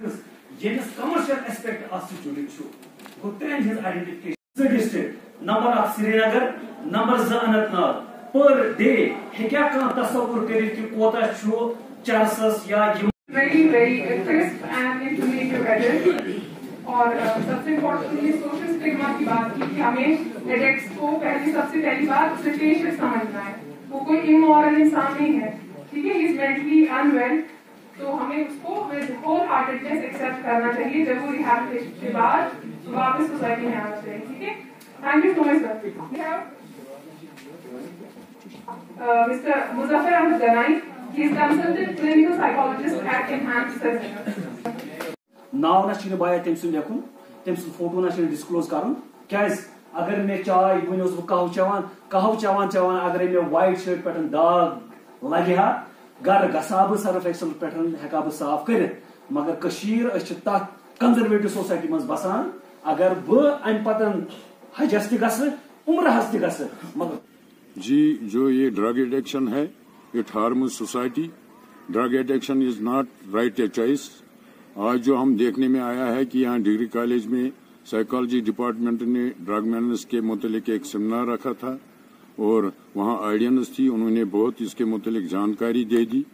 यमिस commercial aspect अत जुड़ित गो त्रेन हज आइडेंटिफिकेशन डिस्ट्रिक्ट नंबर अख श्रीनगर नंबर ज अनंतनाग पर डे हेक्या कह तस्वुर कर कोता चरसस या very very crisp and informative edit और सबसे इम्पोर्टेंटली सोशल स्टिग्मा की बात की कि हमें एडेक्स को पहली सबसे पहली बात सिचुएशन समझना है। वो कोई इमोरल इंसान नहीं है। ठीक है इज़ मेंटली अनवेल तो हमें उसको होल हार्टेडनेस एक्सेप्ट करना चाहिए, जब वो रिहैबिलिटेशन के बाद वापस सोसाइटी में आना चाहिए ठीक है? Thank you so much sir mister Muzaffar Ahmad Ganai he is consultant clinical psychologist at enhanced Center. नाव ना बाया तम सुन लेखुन तम सुन फ़ोटो ना डिस्क्लोज कर। क्या अगर मे चाय वन कह चवान कह चवान चवान, अगर मे वाइट शर्ट पे दाग लगे, हा? गर गसा बह सरफ एक्सल पे हेका बह साफ़ कर। मगर तथ कंजर्वेटिव सोसाइटी मज बसान। अगर बह अम पतन हजस तस उम्रहस तस मगर जी, जो ये ड्रग एडिक्शन है it harm society drug addiction is not right a choice आज जो हम देखने में आया है कि यहाँ डिग्री कॉलेज में साइकोलॉजी डिपार्टमेंट ने ड्रग मैनेज के मुतलिक एक सेमिनार रखा था। और वहाँ ऑडियंस थी, उन्होंने बहुत इसके मुतलिक जानकारी दे दी।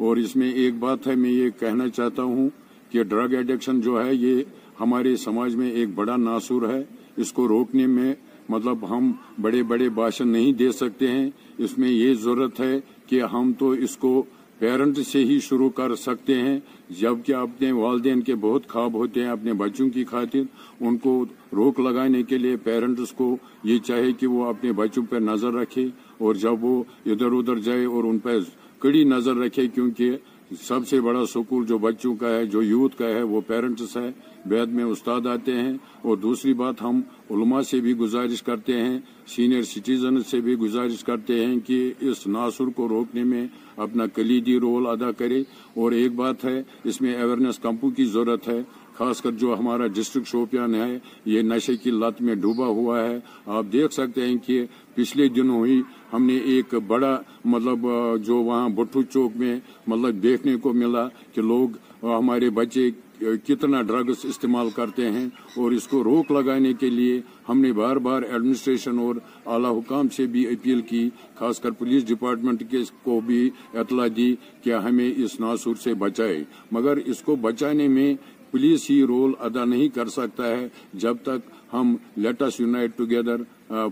और इसमें एक बात है, मैं ये कहना चाहता हूँ कि ड्रग एडिक्शन जो है, ये हमारे समाज में एक बड़ा नासुर है। इसको रोकने में मतलब हम बड़े बड़े भाषण नहीं दे सकते हैं। इसमें ये ज़रूरत है कि हम तो इसको पेरेंट से ही शुरू कर सकते हैं, जबकि अपने वालदे के बहुत खाब होते हैं, अपने बच्चों की खातिर उनको रोक लगाने के लिए पेरेंट्स को ये चाहे कि वो अपने बच्चों पर नज़र रखे और जब वो इधर उधर जाए और उन पर कड़ी नज़र रखे, क्योंकि सबसे बड़ा सुकूल जो बच्चों का है, जो यूथ का है, वो पेरेंट्स है बैद में उस्ताद आते हैं। और दूसरी बात, हम उलमा से भी गुजारिश करते हैं सीनियर सिटीजन से भी गुजारिश करते हैं कि इस नासुर को रोकने में अपना कलीदी रोल अदा करे। और एक बात है, इसमें अवेयरनेस कैंपों की ज़रूरत है। खासकर जो हमारा डिस्ट्रिक्ट शोपियान है, ये नशे की लत में डूबा हुआ है। आप देख सकते हैं कि पिछले दिनों ही हमने एक बड़ा मतलब जो वहाँ भट्टू चौक में मतलब देखने को मिला कि लोग हमारे बच्चे कितना ड्रग्स इस्तेमाल करते हैं और इसको रोक लगाने के लिए हमने बार बार एडमिनिस्ट्रेशन और आला हुकाम से भी अपील की, खासकर पुलिस डिपार्टमेंट के को भी इतला दी कि हमें इस नासूर से बचाए। मगर इसको बचाने में पुलिस ही रोल अदा नहीं कर सकता है जब तक हम let's unite together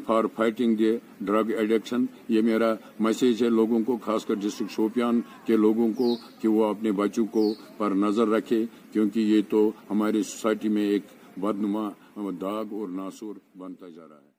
for fighting the drug addiction ये मेरा मैसेज है लोगों को, खासकर डिस्ट्रिक्ट शोपियान के लोगों को, कि वो अपने बच्चों को पर नज़र रखे, क्योंकि ये तो हमारी सोसाइटी में एक बदनुमा दाग और नासूर बनता जा रहा है।